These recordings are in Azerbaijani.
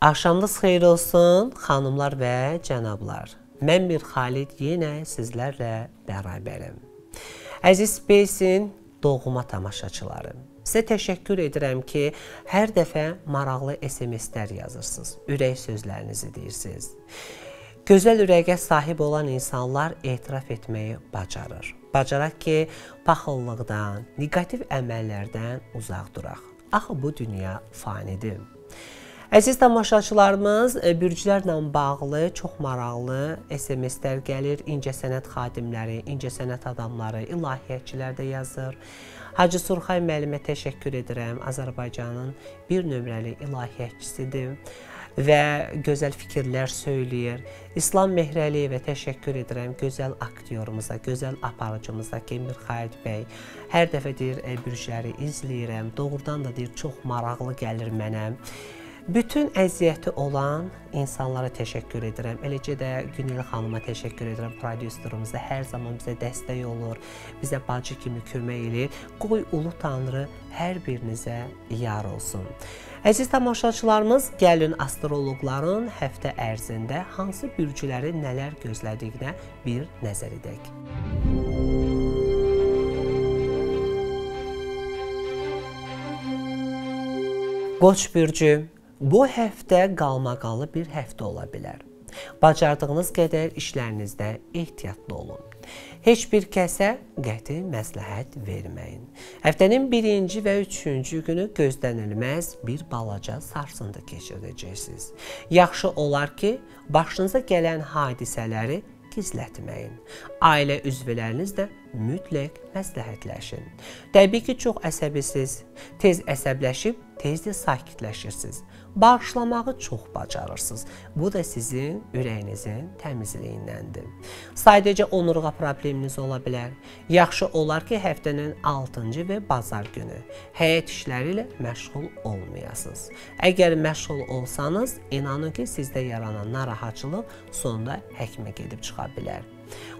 Axşamınız xeyir olsun, xanımlar və cənablar. Mən bir Xalid yenə sizlərlə bərabərəm. Əziz Space-in doğma tamaşaçıları. Sizə təşəkkür edirəm ki, hər dəfə maraqlı SMS-lər yazırsınız, ürək sözlərinizi deyirsiniz. Gözəl ürəyə sahib olan insanlar etiraf etməyi bacarır. Bacaraq ki, paxıllıqdan, neqativ əməllərdən uzaq duraq. Axı bu dünya fanidir. Əziz tamaşaçılarımız, e, bürclərlə bağlı çox maraqlı SMS-lər gəlir. İncəsənət xadimləri, incəsənət adamları, ilahiyyatçılar da yazır. Hacı Surxay müəllimə təşəkkür edirəm. Azərbaycanın bir nömrəli ilahiyyatçısıdır və gözəl fikirlər söyləyir. İslam Mehrəliyevə təşəkkür edirəm. Gözəl aktyorumuza, gözəl aparıcımıza Kemir Xalid bəy. Hər dəfə deyir, e, bürcləri izləyirəm. Doğrudan da deyir, çox maraqlı gəlir mənə. Bütün əziyyəti olan insanlara təşəkkür edirəm. Eləcə də Günel xanıma təşəkkür edirəm. Prodüserimiz hər zaman bizə dəstək olur, bizə bacı kimi kömək eləyir. Qoy ulu Tanrı hər birinizə yar olsun. Əziz tamaşaçılarımız, gəlin astroloqların həftə ərzində hansı bürcüləri nələr gözlədiyinə bir nəzər edək. Qoç bürcü Bu həftə qalmaqalı bir həftə ola bilər. Bacardığınız qədər işlərinizdə ehtiyatlı olun. Heç bir kəsə qəti məsləhət verməyin. Həftənin 1-ci və 3-cü günü gözlənilməz bir balaca sarsıntı keçirəcəksiniz. Yaxşı olar ki, başınıza gələn hadisələri gizlətməyin. Ailə üzvlərinizlə mütləq məsləhətləşin. Təbii ki, çox əsəbisiz, tez əsəbləşib tez də sakitləşirsiniz bağışlamağı çox bacarırsınız. Bu da sizin ürəyinizin təmizliyindəndir. Sadəcə onurğa probleminiz ola bilər. Yaxşı olar ki, həftənin 6-cı və bazar günü həyat işləri ilə məşğul olmayasınız. Əgər məşğul olsanız, inanın ki, sizdə yaranan narahatçılıq sonda həkimə gedib çıxa bilər.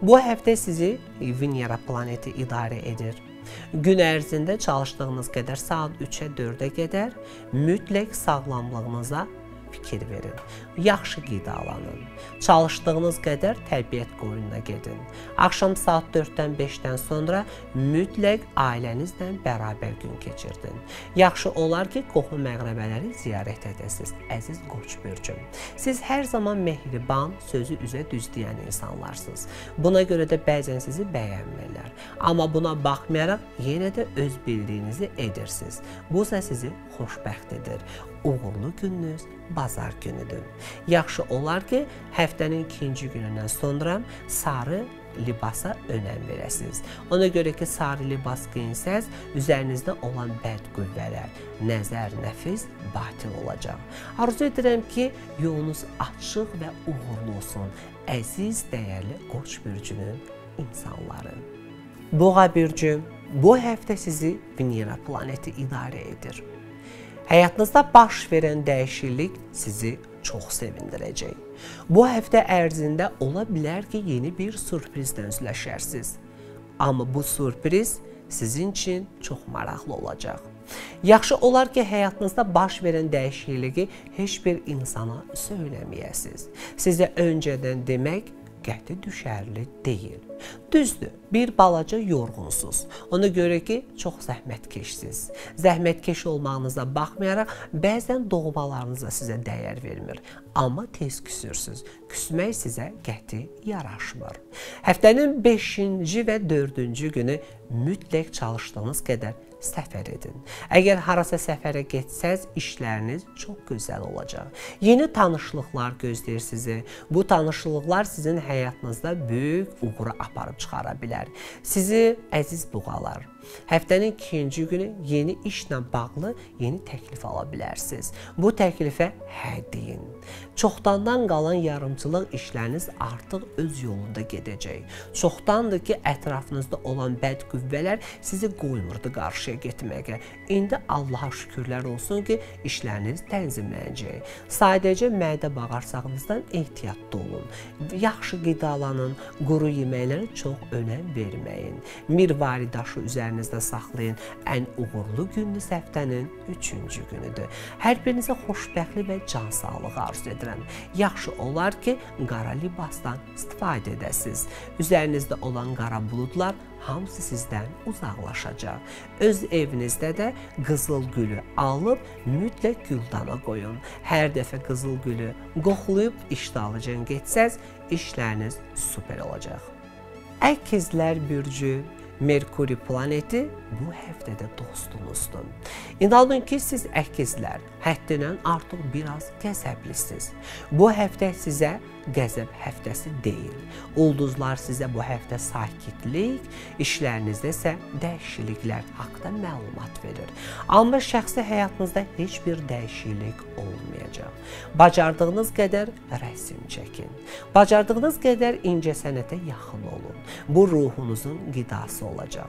Bu həftə sizi Venera planeti idarə edir. Gün ərzində çalışdığınız qədər saat 3-ə 4-ə qədər mütləq sağlamlığınıza fikir verin. Yaxşı qidalanın. Çalışdığınız qədər təbiət qoyununa gedin. Axşam saat 4-dən 5-dən sonra mütləq ailənizlə bərabər gün keçirdin. Yaxşı olar ki, qohum məğrəbələri ziyarət edəsiniz. Əziz Qoç bürcüm, siz hər zaman mehriban, sözü üzə düz deyən insanlarsınız. Buna görə də bəzən sizi bəyənmirlər. Amma buna baxmayaraq yenə də öz bildiyinizi edirsiniz. Bu isə sizi xoşbəxt edir uğurlu gününüz bazar günüdür. Yaxşı olar ki, həftənin ikinci günündən sonra sarı libasa önəm verəsiniz. Ona görə ki, sarı libas giyinsəz, üzərinizdə olan bəd qüvvələr, nəzər, nəfis batil olacaq. Arzu edirəm ki, yolunuz açıq və uğurlu olsun. Əziz, dəyərli Qoç bürcünün insanları. Boğa bürcü, bu həftə sizi Venera planeti idarə edir. Həyatınızda baş verən dəyişiklik sizi çox sevindirəcək. Bu həftə ərzində ola bilər ki, yeni bir sürprizlə üzləşərsiniz. Amma bu sürpriz sizin üçün çox maraqlı olacaq. Yaxşı olar ki, həyatınızda baş verən dəyişikliyi heç bir insana söyləməyəsiniz. Sizə öncədən demək qəti düşərli deyil. Düzdür, bir balaca yorğunsuz. Ona görə ki, çox zəhmətkeşsiz. Zəhmətkeş olmağınıza baxmayaraq, bəzən doğmalarınıza sizə dəyər vermir. Amma tez küsürsüz. Küsmək sizə qəti yaraşmır. Həftənin 5-ci və 4-cü günü mütləq çalışdığınız qədər səfər edin. Əgər harasa səfərə getsəz, işləriniz çox gözəl olacaq. Yeni tanışlıqlar gözləyir sizi. Bu tanışlıqlar sizin həyatınızda böyük uğura aparıb çıxara bilər. Sizi əziz buğalar, Həftənin ikinci günü yeni işlə bağlı yeni təklif ala bilərsiniz. Bu təklifə hə deyin. Çoxdandan qalan yarımçılıq işləriniz artıq öz yolunda gedəcək. Çoxdandır ki, ətrafınızda olan bəd qüvvələr sizi qoymurdu qarşı yaxşıya getməyə. İndi Allaha şükürlər olsun ki, işləriniz tənzimlənəcək. Sadəcə mədə bağırsağınızdan ehtiyatlı olun. Yaxşı qidalanın, quru yeməklərə çox önəm verməyin. Mirvari daşı üzərinizdə saxlayın. Ən uğurlu gününüz həftənin 3-cü günüdür. Hər birinizə xoşbəxtlik və can sağlığı arzu edirəm. Yaxşı olar ki, qara libasdan istifadə edəsiniz. Üzərinizdə olan qara buludlar hamısı sizdən uzaqlaşacaq. Öz evinizdə də qızıl gülü alıb mütləq güldana qoyun. Hər dəfə qızıl gülü qoxlayıb iştalıcan getsəz, işləriniz super olacaq. Əkizlər bürcü Merkuri planeti bu həftədə dostunuzdur. İnanın ki, siz əkizlər həddindən artıq biraz qəzəblisiniz. Bu həftə sizə qəzəb həftəsi deyil. Ulduzlar sizə bu həftə sakitlik, işlərinizdə isə dəyişikliklər haqqında məlumat verir. Amma şəxsi həyatınızda heç bir dəyişiklik olmayacaq. Bacardığınız qədər rəsm çəkin. Bacardığınız qədər incəsənətə yaxın olun. Bu ruhunuzun qidası olacaq.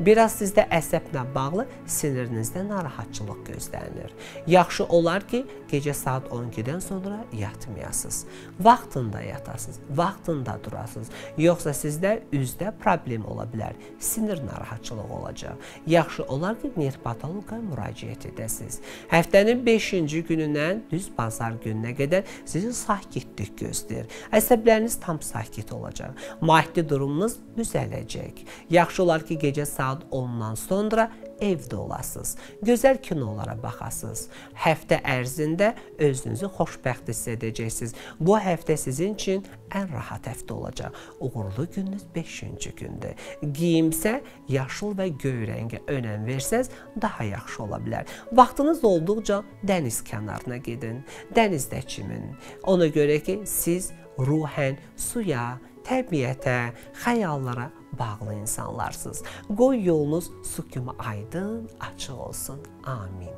Biraz sizdə əsəblə bağlı sinirinizdə narahatçılıq gözlənilir. Yaxşı olar ki, gecə saat 12-dən sonra yatmayasınız. Vaxtı vaxtında yatasınız, vaxtında durasınız. Yoxsa sizdə üzdə problem ola bilər, sinir narahatçılığı olacaq. Yaxşı olar ki, nerpatoloqa müraciət edəsiniz. Həftənin 5-ci günündən düz bazar gününə qədər sizi sakitlik gözləyir. Əsəbləriniz tam sakit olacaq. Maddi durumunuz düzələcək. Yaxşı olar ki, gecə saat 10-dan sonra evdə olasınız. Gözəl kinolara baxasınız. Həftə ərzində özünüzü xoşbəxt hiss edəcəksiniz. Bu həftə sizin üçün ən rahat həftə olacaq. Uğurlu gününüz 5-ci gündür. Geyimsə yaşıl və göy rəngə önəm versəz daha yaxşı ola bilər. Vaxtınız olduqca dəniz kənarına gedin, dənizdə çimin. Ona görə ki, siz ruhən suya, təbiətə, xəyallara bağlı insanlarsınız. Qoy yolunuz su kimi aydın, açıq olsun. Amin.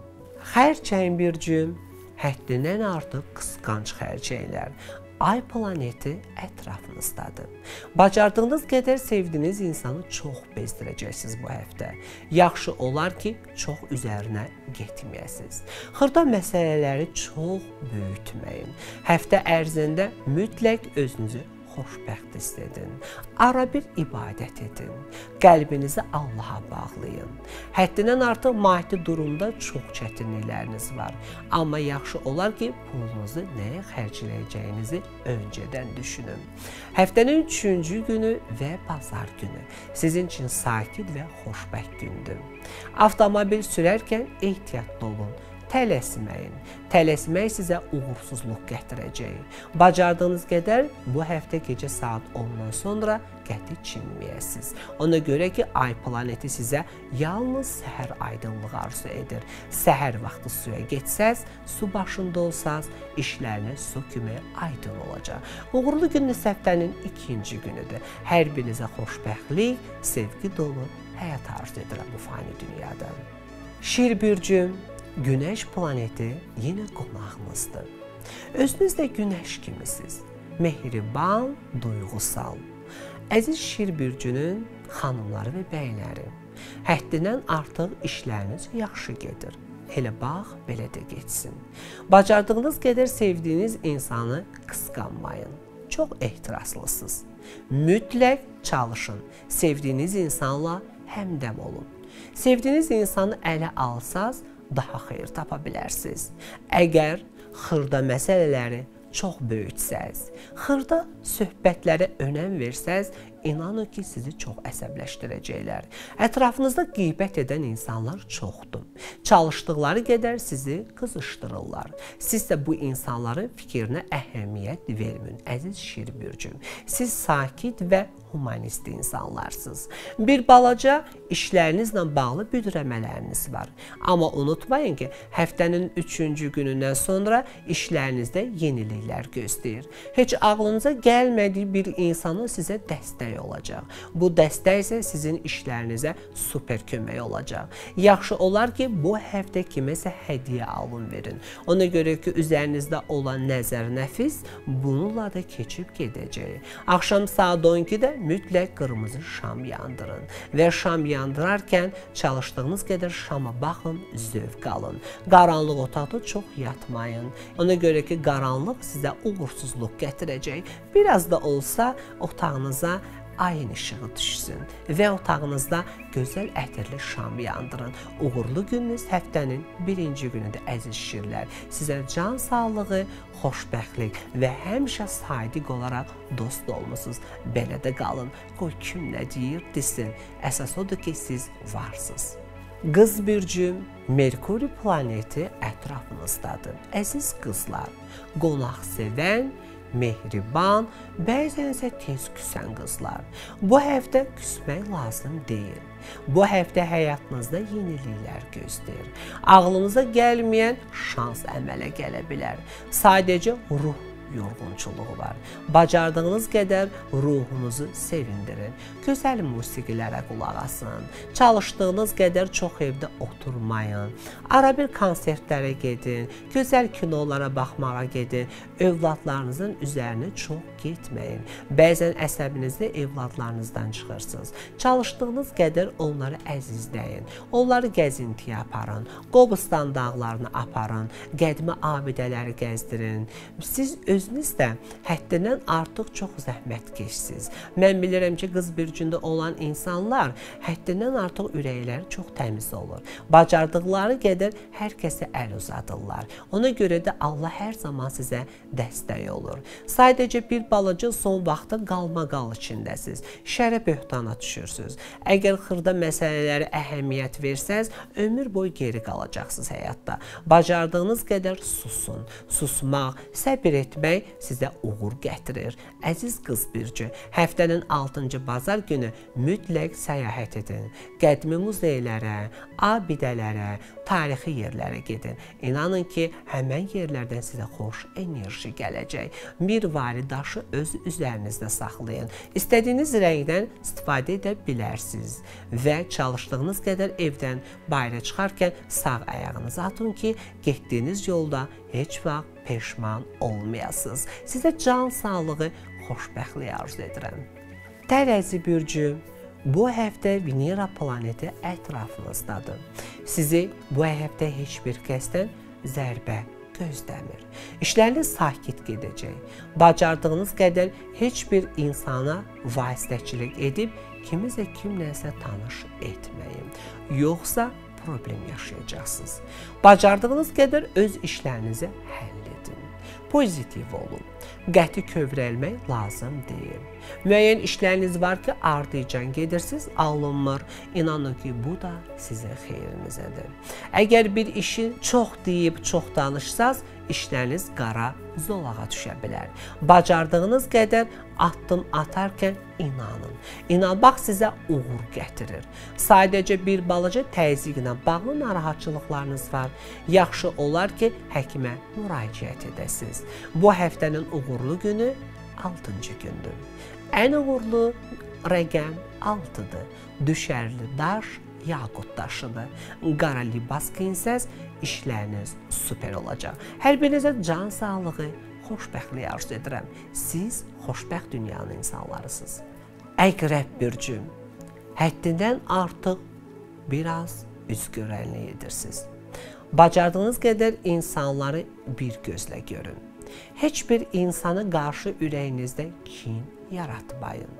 Xərçəyin bir cüm həddindən artıq qısqanc xərçəklər. Ay planeti ətrafınızdadır. Bacardığınız qədər sevdiyiniz insanı çox bezdirəcəksiniz bu həftə. Yaxşı olar ki, çox üzərinə getməyəsiniz. Xırda məsələləri çox böyütməyin. Həftə ərzində mütləq özünüzü xoşbəxt hiss edin. Ara bir ibadət edin. Qəlbinizi Allaha bağlayın. Həddindən artıq maddi durumda çox çətinlikləriniz var. Amma yaxşı olar ki, pulunuzu nəyə xərcləyəcəyinizi öncədən düşünün. Həftənin 3-cü günü və bazar günü sizin üçün sakit və xoşbəxt gündür. Avtomobil sürərkən ehtiyatlı olun tələsməyin. Tələsmək sizə uğursuzluq gətirəcək. Bacardığınız qədər bu həftə gecə saat 10-dan sonra qəti çinməyəsiniz. Ona görə ki, ay planeti sizə yalnız səhər aydınlığı arzu edir. Səhər vaxtı suya getsəz, su başında olsaz, işləriniz su kimi aydın olacaq. Uğurlu gününüz həftənin ikinci günüdür. Hər birinizə xoşbəxtlik, sevgi dolu həyat arzu edirəm bu fani dünyada. Şir bürcüm, Günəş planeti yenə qonağımızdır. Özünüz də günəş kimisiniz. Mehriban, duyğusal. Əziz Şir bürcünün xanımları və bəyləri, həddindən artıq işləriniz yaxşı gedir. Elə bax, belə də getsin. Bacardığınız qədər sevdiyiniz insanı qısqanmayın. Çox ehtiraslısınız. Mütləq çalışın. Sevdiyiniz insanla həmdəm olun. Sevdiyiniz insanı ələ alsaz, daha xeyir tapa bilərsiniz. Əgər xırda məsələləri çox böyütsəz, xırda söhbətlərə önəm versəz, inanın ki, sizi çox əsəbləşdirəcəklər. Ətrafınızda qeybət edən insanlar çoxdur. Çalışdıqları qədər sizi qızışdırırlar. Siz də bu insanların fikrinə əhəmiyyət verməyin. Əziz Şir bürcüm, siz sakit və humanist insanlarsınız. Bir balaca işlərinizlə bağlı büdrəmələriniz var. Amma unutmayın ki, həftənin 3-cü günündən sonra işlərinizdə yeniliklər gözləyir. Heç ağlınıza gəlmədiyi bir insanın sizə dəstək dəstək olacaq. Bu dəstək isə sizin işlərinizə super kömək olacaq. Yaxşı olar ki, bu həftə kiməsə hədiyyə alın verin. Ona görə ki, üzərinizdə olan nəzər nəfis bununla da keçib gedəcək. Axşam saat 12-də mütləq qırmızı şam yandırın və şam yandırarkən çalışdığınız qədər şama baxın, zövq alın. Qaranlıq otaqda çox yatmayın. Ona görə ki, qaranlıq sizə uğursuzluq gətirəcək. Biraz da olsa otağınıza ayın işığı düşsün və otağınızda gözəl ətirli şam yandırın. Uğurlu gününüz həftənin birinci günündə əziz şirlər. Sizə can sağlığı, xoşbəxtlik və həmişə sadiq olaraq dost olmusunuz. Belə də qalın. Qoy kim nə deyir, desin. Əsas odur ki, siz varsınız. Qız bürcü Merkuri planeti ətrafınızdadır. Əziz qızlar, qonaq sevən, mehriban, bəzən isə tez küsən qızlar. Bu həftə küsmək lazım deyil. Bu həftə həyatınızda yeniliklər gözləyir. Ağlınıza gəlməyən şans əmələ gələ bilər. Sadəcə ruh yorğunçuluğu var. Bacardığınız qədər ruhunuzu sevindirin. Gözəl musiqilərə qulaq asın. Çalışdığınız qədər çox evdə oturmayın. Ara bir konsertlərə gedin, gözəl kinolara baxmağa gedin. Övladlarınızın üzərinə çox getməyin. Bəzən əsəbinizdə evladlarınızdan çıxırsınız. Çalışdığınız qədər onları əzizləyin. Onları gəzintiyə aparın. Qobustan dağlarını aparın. Qədimi abidələri gəzdirin. Siz öz özünüz də həddindən artıq çox zəhmətkeşsiz. Mən bilirəm ki, qız bürcündə olan insanlar həddindən artıq ürəkləri çox təmiz olur. Bacardıqları qədər hər kəsə əl uzadırlar. Ona görə də Allah hər zaman sizə dəstək olur. Sadəcə bir balaca son vaxtda qalmaqal içindəsiz. Şərə böhtana düşürsüz. Əgər xırda məsələlərə əhəmiyyət versəz, ömür boyu geri qalacaqsınız həyatda. Bacardığınız qədər susun. Susmaq, səbir etmək etmək sizə uğur gətirir. Əziz qız bircə, həftənin 6-cı bazar günü mütləq səyahət edin. Qədimi muzeylərə, abidələrə, tarixi yerlərə gedin. İnanın ki, həmən yerlərdən sizə xoş enerji gələcək. Mirvari daşı öz üzərinizdə saxlayın. İstədiyiniz rəngdən istifadə edə bilərsiniz və çalışdığınız qədər evdən bayıra çıxarkən sağ ayağınızı atın ki, getdiyiniz yolda heç vaxt peşman olmayasınız. Sizə can sağlığı, xoşbəxtlik arzu edirəm. Tərəzi bürcü bu həftə Venera planeti ətrafınızdadır. Sizi bu həftə heç bir kəsdən zərbə gözləmir. İşləriniz sakit gedəcək. Bacardığınız qədər heç bir insana vasitəçilik edib kimisə kimləsə tanış etməyin. Yoxsa problem yaşayacaqsınız. Bacardığınız qədər öz işlərinizi həll. Pozitiv olun. Qəti kövrəlmək lazım deyil. Müəyyən işləriniz var ki, ardıcan gedirsiniz, alınmır. İnanın ki, bu da sizin xeyrinizədir. Əgər bir işi çox deyib, çox danışsaz, işləriniz qara zolağa düşə bilər. Bacardığınız qədər addım atarkən inanın. İnanmaq sizə uğur gətirir. Sadəcə bir balaca təzyiqlə bağlı narahatçılıqlarınız var. Yaxşı olar ki, həkimə müraciət edəsiniz. Bu həftənin uğurlu günü 6-cı gündür. Ən uğurlu rəqəm 6-dır. Düşərli daş yaqut daşıdır. Qara libas giyinsəz işləriniz super olacaq. Hər birinizə can sağlığı, xoşbəxtlik arzu edirəm. Siz xoşbəxt dünyanın insanlarısınız. Əqrəb bürcü, həddindən artıq biraz üzgörənlik edirsiniz. Bacardığınız qədər insanları bir gözlə görün. Heç bir insana qarşı ürəyinizdə kin yaratmayın.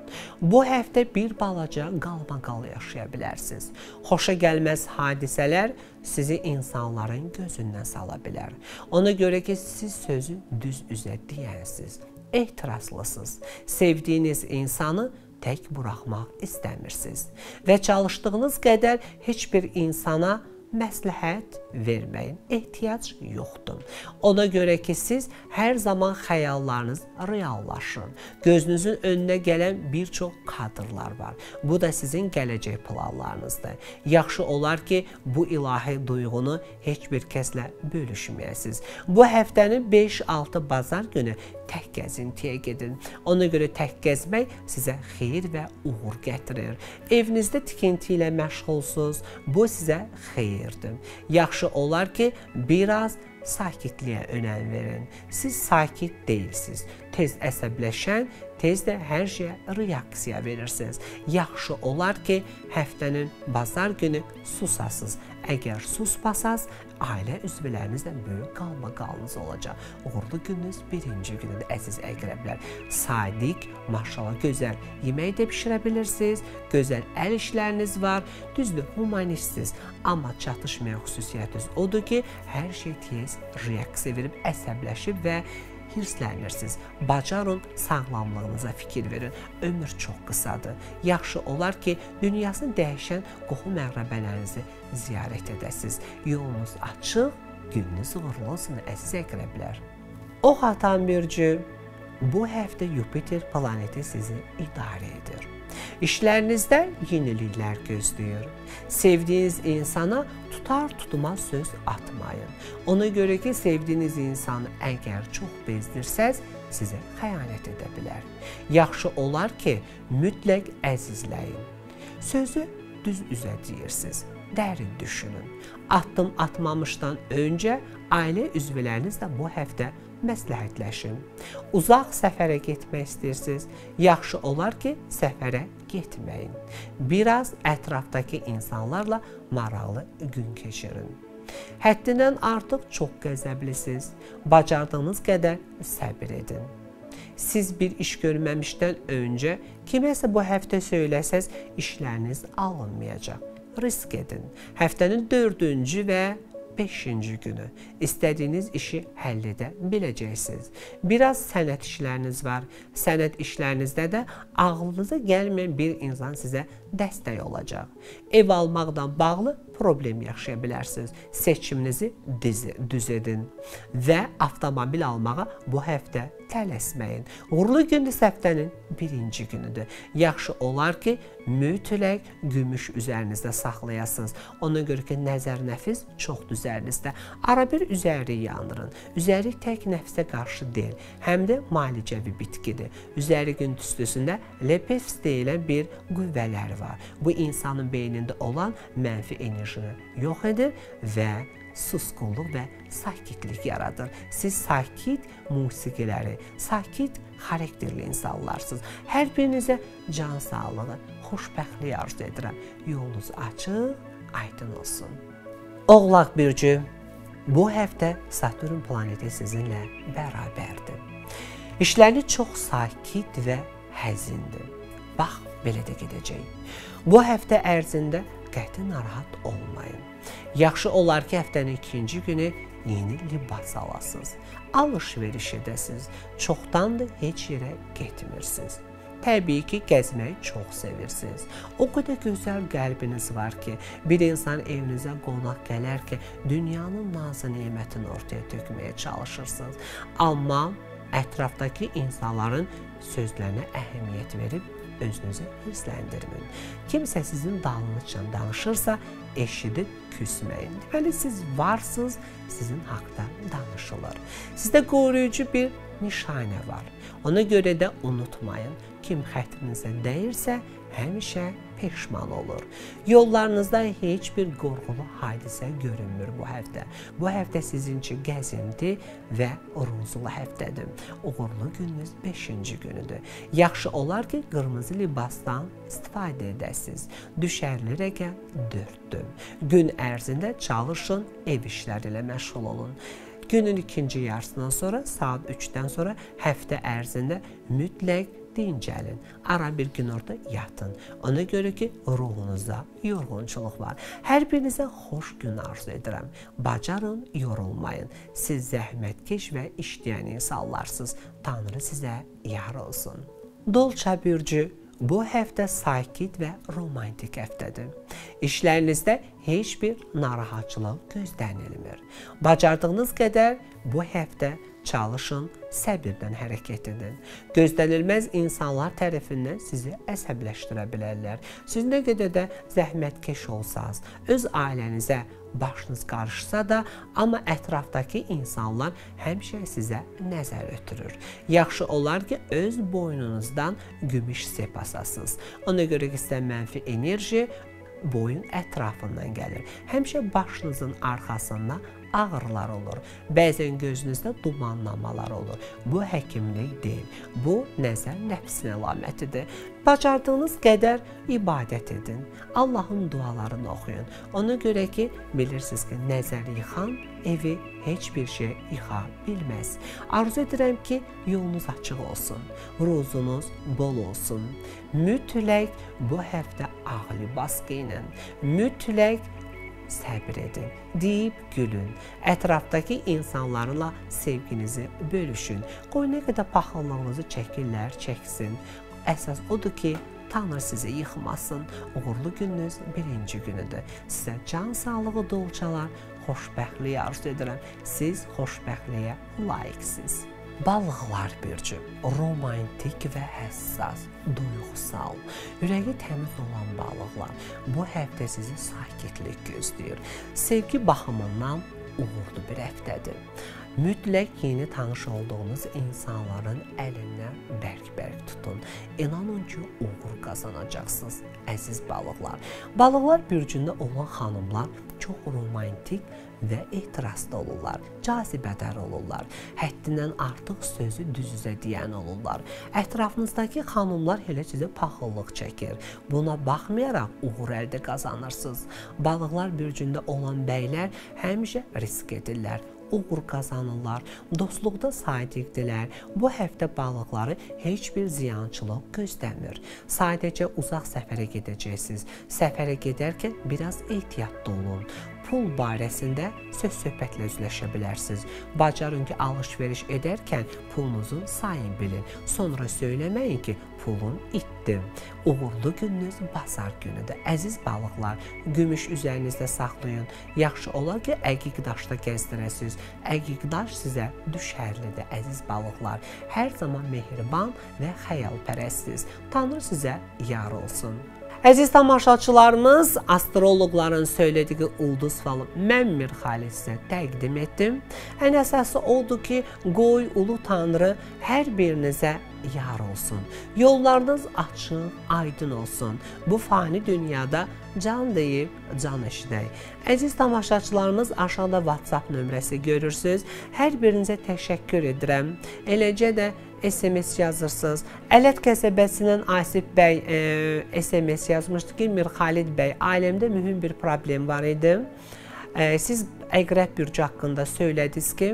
Bu həftə bir balaca qalmaqal yaşaya bilərsiniz. Xoşa gəlməz hadisələr sizi insanların gözündən sala bilər. Ona görə ki, siz sözü düz üzə deyənsiniz. Ehtiraslısınız. Sevdiyiniz insanı tək buraxmaq istəmirsiniz və çalışdığınız qədər heç bir insana məsləhət verməyin. Ehtiyac yoxdur. Ona görə ki, siz hər zaman xəyallarınız reallaşır. Gözünüzün önünə gələn bir çox kadrlar var. Bu da sizin gələcək planlarınızdır. Yaxşı olar ki, bu ilahi duyğunu heç bir kəslə bölüşməyəsiniz. Bu həftənin 5-6 bazar günü tək gəzintiyə gedin. Ona görə tək gəzmək sizə xeyir və uğur gətirir. Evinizdə tikinti ilə məşğulsuz, bu sizə xeyirdir. Yaxşı olar ki, biraz sakitliyə önəm verin. Siz sakit deyilsiniz. Tez əsəbləşən, tez də hər şeyə reaksiya verirsiniz. Yaxşı olar ki, həftənin bazar günü susasınız. Əgər susmasaz, ailə üzvlərinizlə böyük qalmaqalınız olacaq. Uğurlu gününüz birinci günüdür, əziz əqrəblər. Sadiq, maşallah gözəl yemək də bişirə bilirsiniz, gözəl əl işləriniz var, düzdür, humanistsiz. Amma çatışmayan xüsusiyyətiniz odur ki, hər şey tez reaksiya verib, əsəbləşib və hirslənirsiniz. Bacarın, sağlamlığınıza fikir verin. Ömür çox qısadır. Yaxşı olar ki, dünyasını dəyişən qohum əqrəbələrinizi ziyarət edəsiniz. Yolunuz açıq, gününüz uğurlu olsun əziz əqrəblər. O xatan bürcü bu həftə Yupiter planeti sizi idarə edir. İşlərinizdə yeniliklər gözləyir. Sevdiyiniz insana tutar tutmaz söz atmayın. Ona görə ki, sevdiyiniz insanı əgər çox bezdirsəz, sizə xəyanət edə bilər. Yaxşı olar ki, mütləq əzizləyin. Sözü düz üzə deyirsiniz. Dərin düşünün. Addım atmamışdan öncə ailə üzvlərinizlə bu həftə məsləhətləşin. Uzaq səfərə getmək istəyirsiniz? Yaxşı olar ki, səfərə getməyin. Biraz ətrafdakı insanlarla maraqlı gün keçirin. Həddindən artıq çox qəzəblisiniz. Bacardığınız qədər səbir edin. Siz bir iş görməmişdən öncə kiməsə bu həftə söyləsəz, işləriniz alınmayacaq. Risk edin. Həftənin 4-cü və 5-ci günü istədiyiniz işi həll edə biləcəksiniz. Biraz sənət işləriniz var. Sənət işlərinizdə də ağlınıza gəlməyən bir insan sizə dəstək olacaq. Ev almaqla bağlı problem yaşaya bilərsiniz. Seçiminizi düz edin və avtomobil almağa bu həftə tələsməyin. Uğurlu gün həftənin birinci günüdür. Yaxşı olar ki, mütləq gümüş üzərinizdə saxlayasınız. Ona görə ki, nəzər nəfis çox üzərinizdə. Ara bir üzərik yandırın. Üzərik tək nəfsə qarşı deyil, həm də malicəvi bitkidir. Üzərikin tüstüsündə lepefs deyilən bir qüvvələr var. Bu insanın beynində olan mənfi enerjini yox edir və susqunluq və sakitlik yaradır. Siz sakit musiqiləri, sakit xarakterli insanlarsınız. Hər birinizə can sağlığı, xoşbəxtlik arzu edirəm. Yolunuz açıq, aydın olsun. Oğlaq bürcü, bu həftə Saturn planeti sizinlə bərabərdir. İşləriniz çox sakit və həzindir. Bax, belə də gedəcək. Bu həftə ərzində qəti narahat olmayın. Yaxşı olar ki, həftənin ikinci günü yeni libas alasınız. Alış-veriş edəsiniz. Çoxdandır heç yerə getmirsiniz. Təbii ki, gəzməyi çox sevirsiniz. O qədər gözəl qəlbiniz var ki, bir insan evinizə qonaq gələr ki, dünyanın nazı nemətini ortaya tökməyə çalışırsınız. Amma ətrafdakı insanların sözlərinə əhəmiyyət verib özünüzü hirsləndirməyin. Kimsə sizin dalınızca danışırsa, eşidib küsməyin. Deməli siz varsınız, sizin haqqda danışılır. Sizdə qoruyucu bir nişanə var. Ona görə də unutmayın, kim xətrinizə dəyirsə, həmişə peşman olur. Yollarınızda heç bir qorxulu hadisə görünmür bu həftə. Bu həftə sizin üçün gəzinti və ruzulu həftədir. Uğurlu gününüz 5-ci günüdür. Yaxşı olar ki, qırmızı libasdan istifadə edəsiniz. Düşərli rəqəm 4-dür. Gün ərzində çalışın, ev işləri ilə məşğul olun. Günün ikinci yarısından sonra saat 3-dən sonra həftə ərzində mütləq dincəlin. Ara bir gün orada yatın. Ona görə ki, ruhunuzda yorğunçuluq var. Hər birinizə xoş gün arzu edirəm. Bacarın, yorulmayın. Siz zəhmətkeş və işləyən insanlarsınız. Tanrı sizə yar olsun. Dolça bürcü Bu həftə sakit və romantik həftədir. İşlərinizdə heç bir narahatçılıq gözlənilmir. Bacardığınız qədər bu həftə çalışın, səbirlə hərəkət edin. Gözlənilməz insanlar tərəfindən sizi əsəbləşdirə bilərlər. Siz nə qədər də zəhmətkeş olsanız, öz ailənizə başınız qarışsa da, amma ətrafdakı insanlar həmişə sizə nəzər ötürür. Yaxşı olar ki, öz boynunuzdan gümüş sepasasınız. Ona görə ki, sizə mənfi enerji boyun ətrafından gəlir. Həmişə başınızın arxasında ağrılar olur. Bəzən gözünüzdə dumanlamalar olur. Bu həkimlik deyil. Bu nəzər nəfsin əlamətidir. Bacardığınız qədər ibadət edin. Allahın dualarını oxuyun. Ona görə ki, bilirsiniz ki, nəzər yıxan evi heç bir şey yıxa bilməz. Arzu edirəm ki, yolunuz açıq olsun, ruzunuz bol olsun. Mütləq bu həftə ağlı baskı ilə, mütləq səbir edin, deyib gülün. Ətrafdakı insanlarla sevginizi bölüşün. Qoy nə qədər paxıllığınızı çəkirlər, çəksin. Əsas odur ki, Tanrı sizi yıxmasın. Uğurlu gününüz birinci günüdür. Sizə can sağlığı dolçalar, xoşbəxtliyi arzu edirəm. Siz xoşbəxtliyə layiqsiniz. Balıqlar bürcü romantik və həssas, duyğusal, ürəyi təmiz olan balıqlar bu həftə sizi sakitlik gözləyir. Sevgi baxımından uğurlu bir həftədir. Mütləq yeni tanış olduğunuz insanların əlindən bərk-bərk tutun. İnanın ki, uğur qazanacaqsınız, əziz balıqlar. Balıqlar bürcündə olan xanımlar çox romantik və ehtiraslı olurlar, cazibədar olurlar, həddindən artıq sözü düz-üzə deyən olurlar. Ətrafınızdakı xanımlar elə sizə paxıllıq çəkir. Buna baxmayaraq uğur əldə qazanırsınız. Balıqlar bürcündə olan bəylər həmişə risk edirlər uğur qazanırlar, dostluqda sadiqdilər. Bu həftə balıqları heç bir ziyançılıq gözləmir. Sadəcə uzaq səfərə gedəcəksiniz. Səfərə gedərkən biraz ehtiyatlı olun pul barəsində söz-söhbətlə üzləşə bilərsiniz. Bacarın ki, alış-veriş edərkən pulunuzun sayını bilin. Sonra söyləməyin ki, pulun itdi. Uğurlu gününüz bazar günüdür. Əziz balıqlar, gümüş üzərinizdə saxlayın. Yaxşı olar ki, əqiq daşda gəzdirəsiniz. Əqiq daş sizə düşərlidir, əziz balıqlar. Hər zaman mehriban və xəyalpərəstsiz. Tanrı sizə yar olsun. Əziz tamaşaçılarımız, astroloqların söylədiyi ulduz falı mən Mir Xalid sizə təqdim etdim. Ən əsası odur ki, qoy ulu Tanrı hər birinizə yar olsun. Yollarınız açıq, aydın olsun. Bu fani dünyada can deyib can eşidək. Əziz tamaşaçılarımız aşağıda WhatsApp nömrəsi görürsüz. Hər birinizə təşəkkür edirəm. Eləcə də SMS yazırsınız. Ələt qəsəbəsindən Asif bəy e, SMS yazmışdı ki, Mir Xalid bəy, ailəmdə mühüm bir problem var idi. Siz əqrəb bürcü haqqında söylədiniz ki,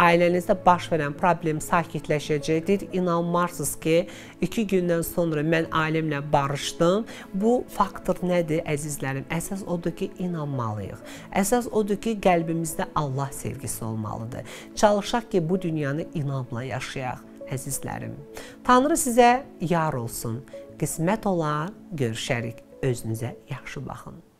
ailənizdə baş verən problem sakitləşəcəkdir. İnanmarsınız ki, iki gündən sonra mən ailəmlə barışdım. Bu faktor nədir, əzizlərim? Əsas odur ki, inanmalıyıq. Əsas odur ki, qəlbimizdə Allah sevgisi olmalıdır. Çalışaq ki, bu dünyanı inamla yaşayaq, əzizlərim. Tanrı sizə yar olsun. Qismət olar, görüşərik. Özünüzə yaxşı baxın.